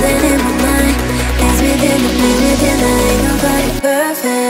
Nothing in my mind, that's within the, within the. Nobody perfect.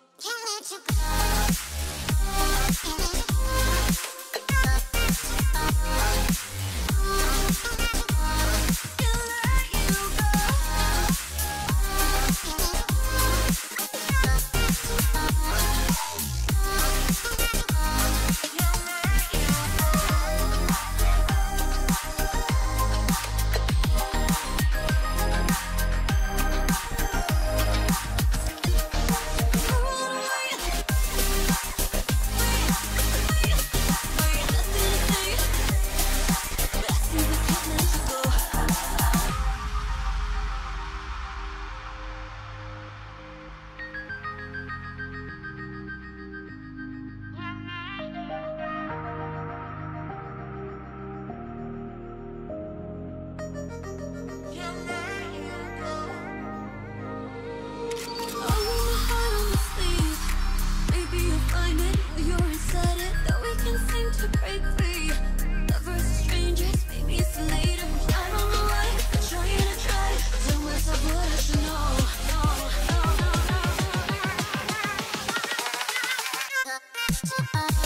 I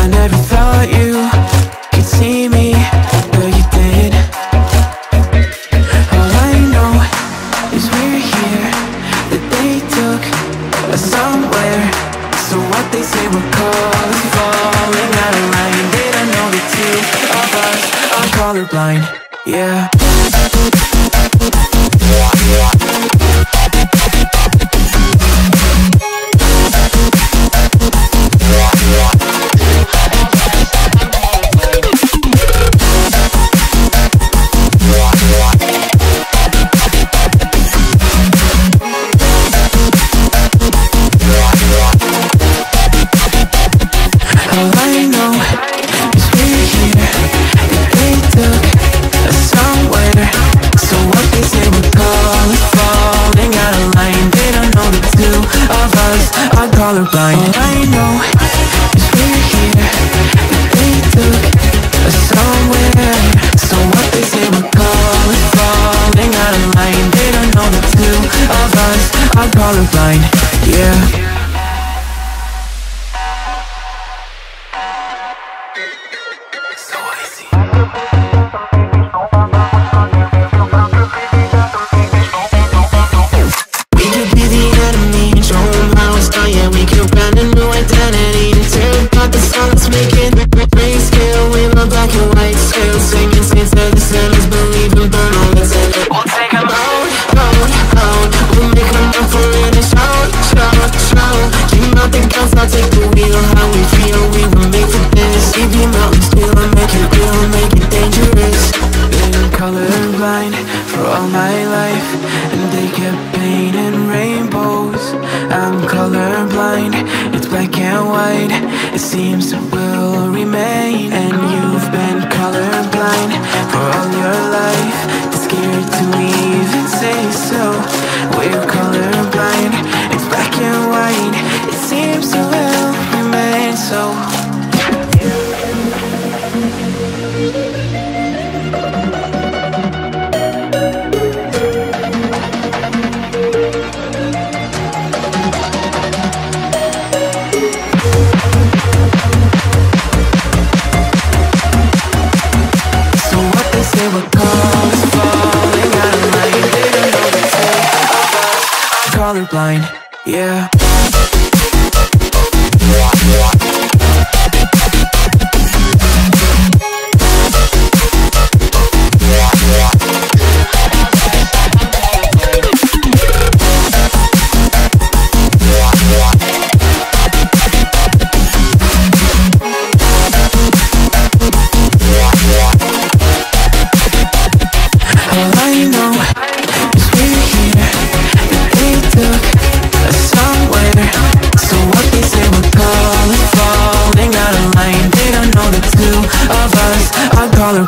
I never thought you could see me But you did. All I know is we're here. That they took us somewhere. So what they say we're calling know the two of us. Are colorblind Yeah.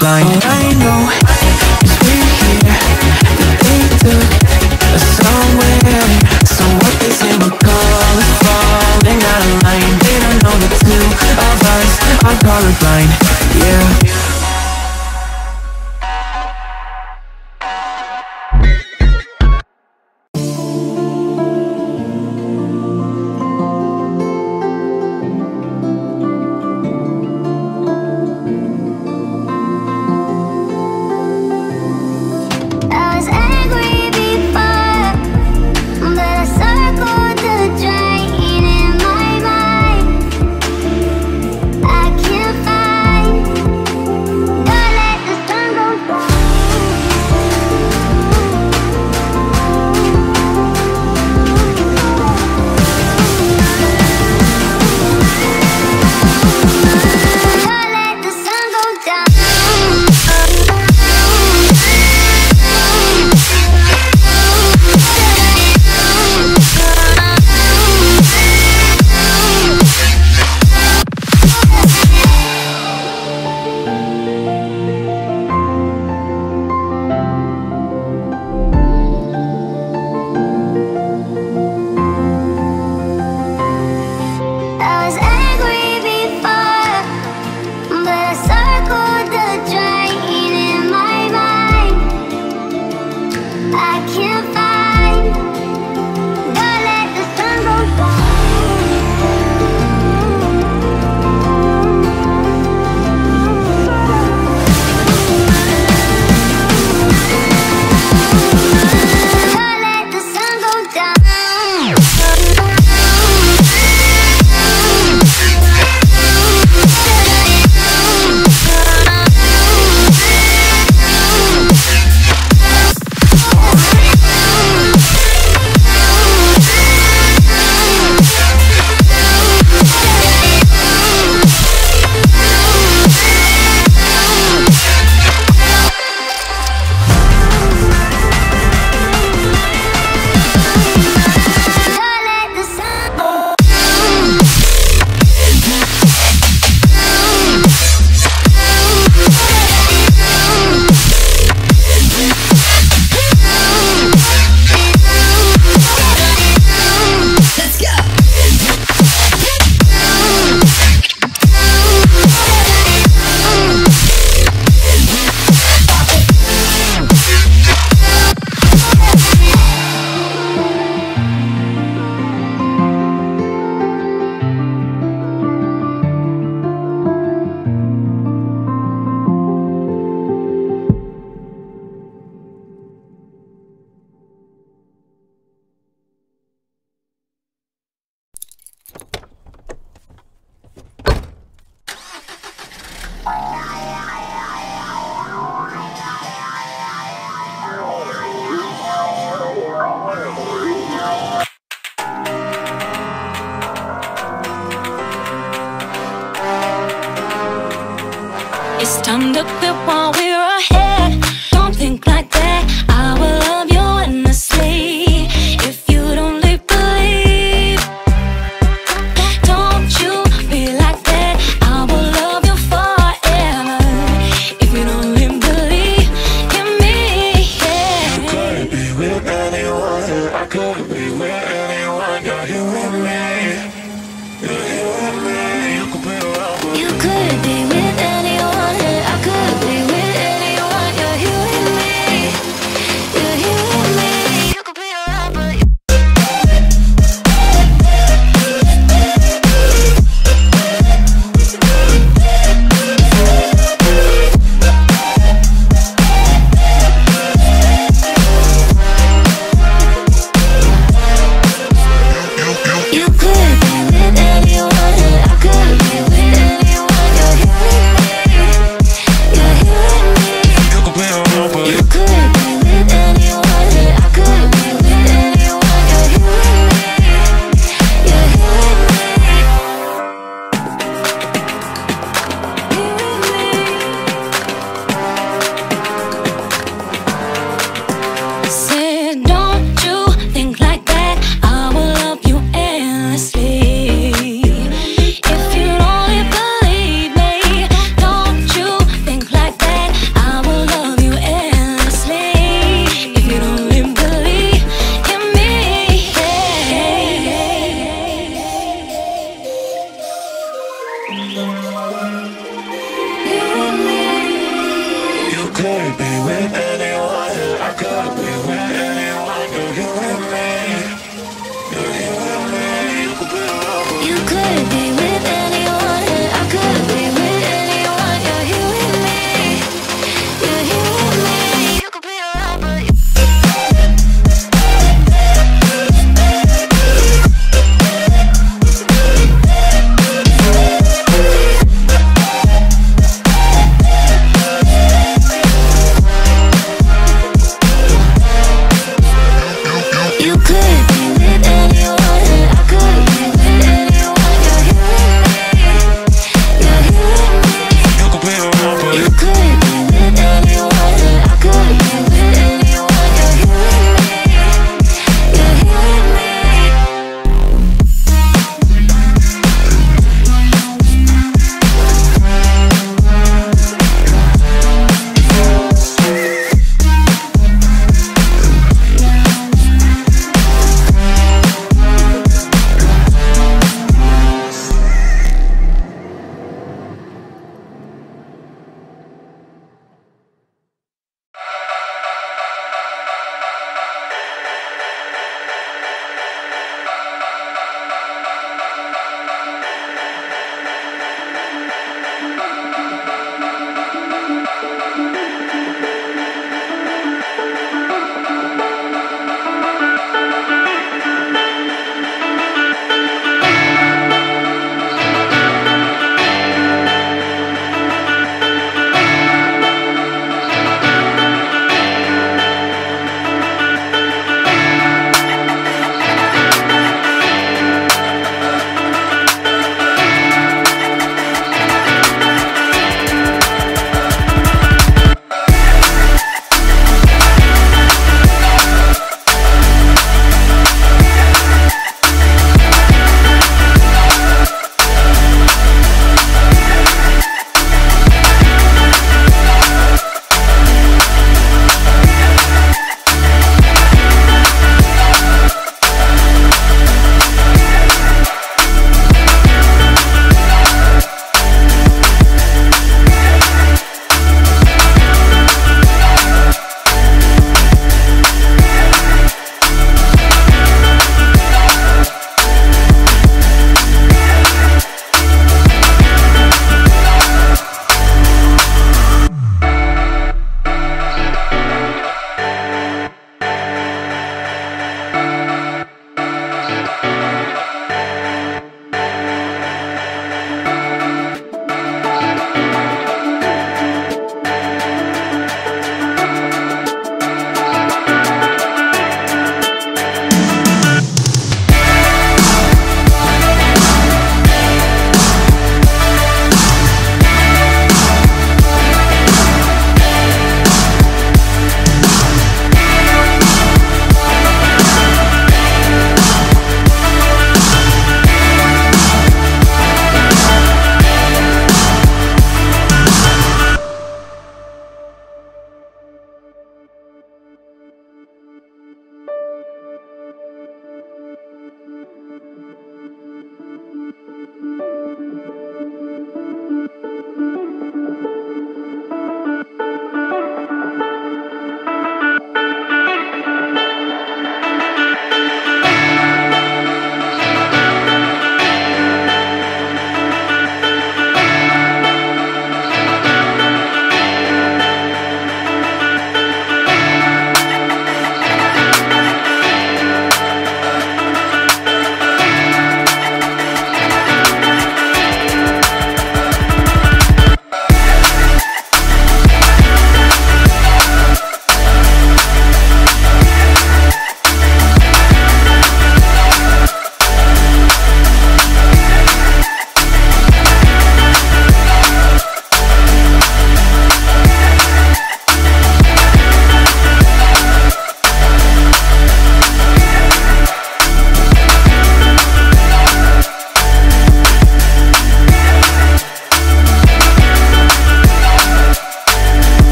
Are